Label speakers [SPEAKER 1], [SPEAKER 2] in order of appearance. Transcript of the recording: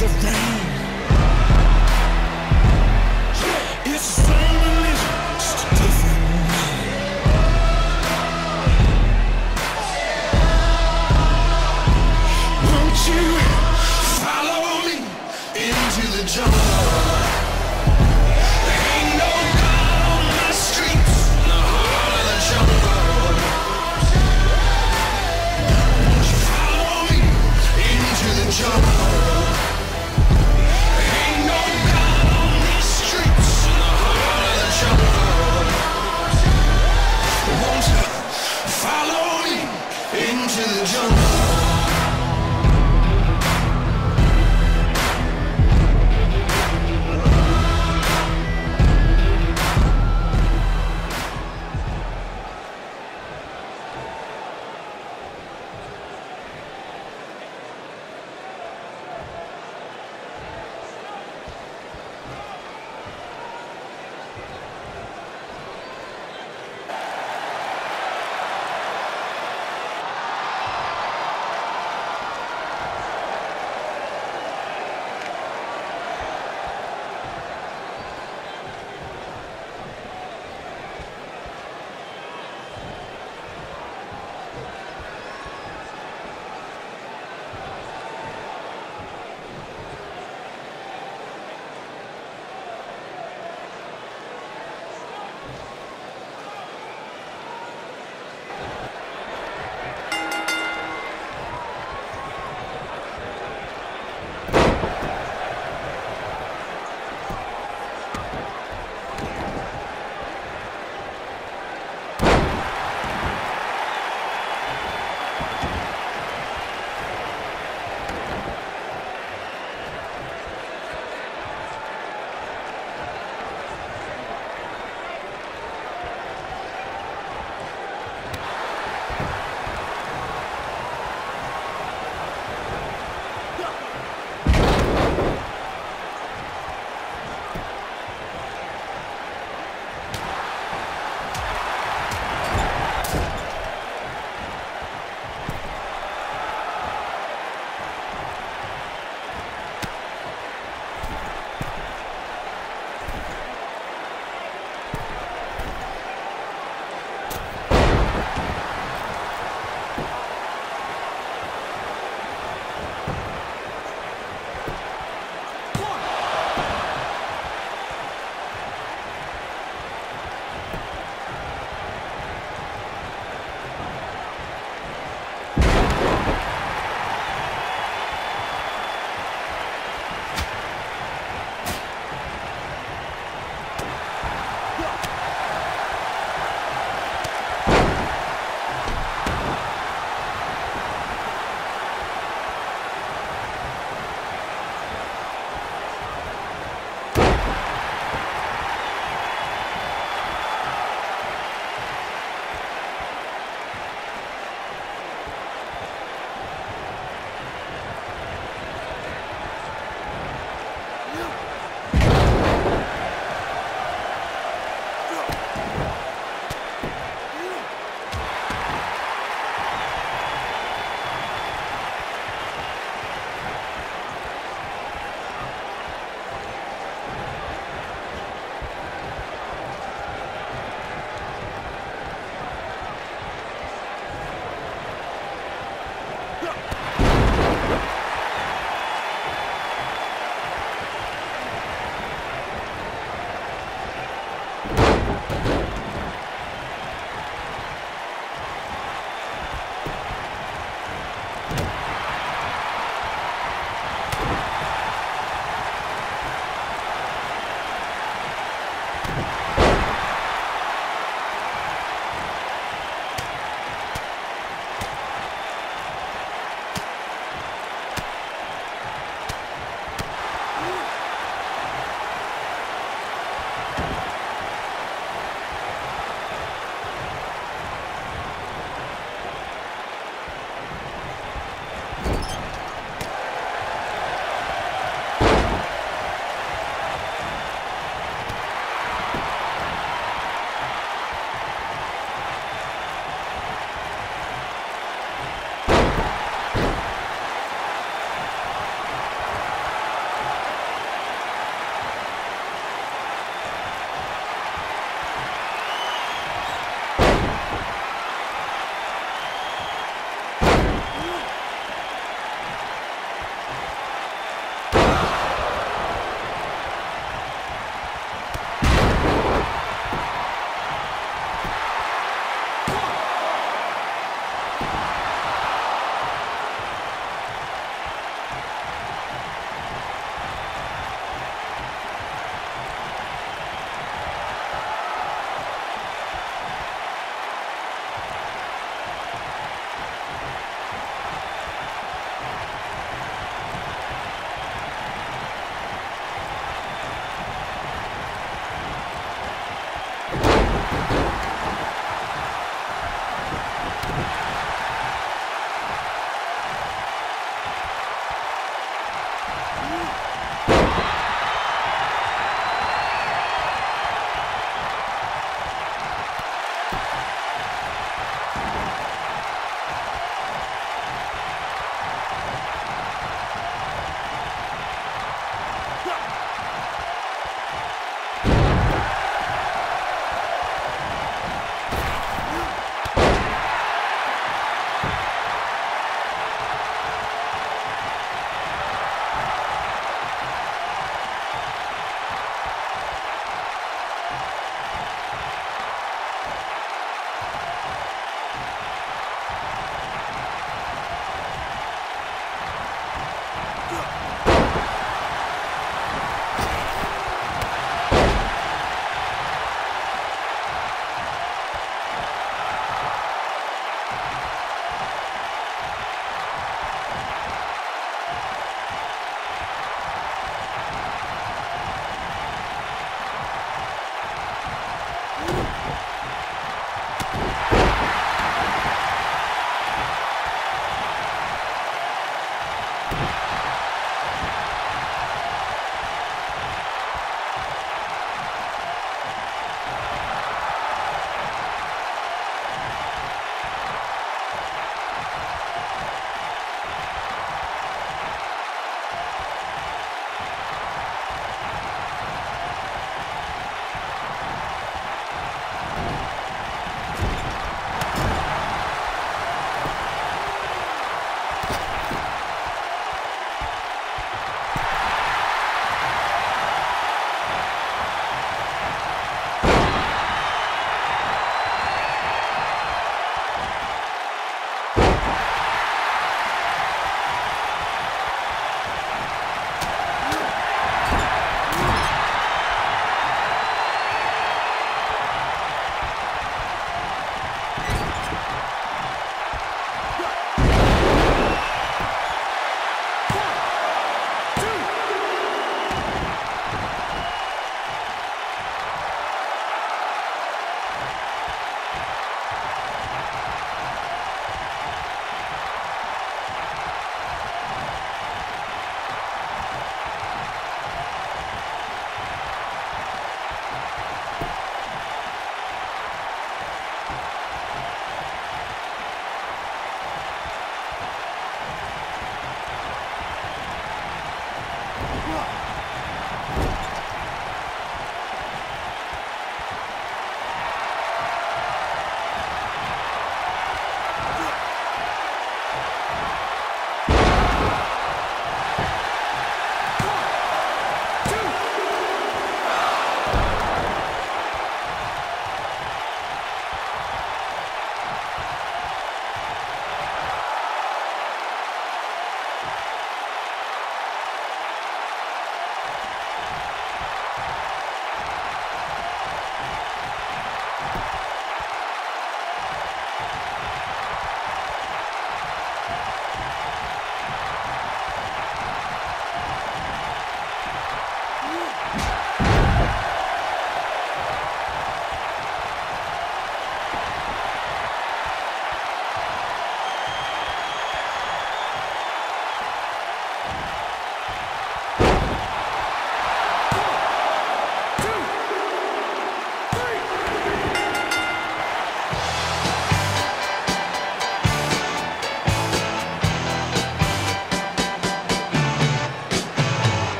[SPEAKER 1] the rain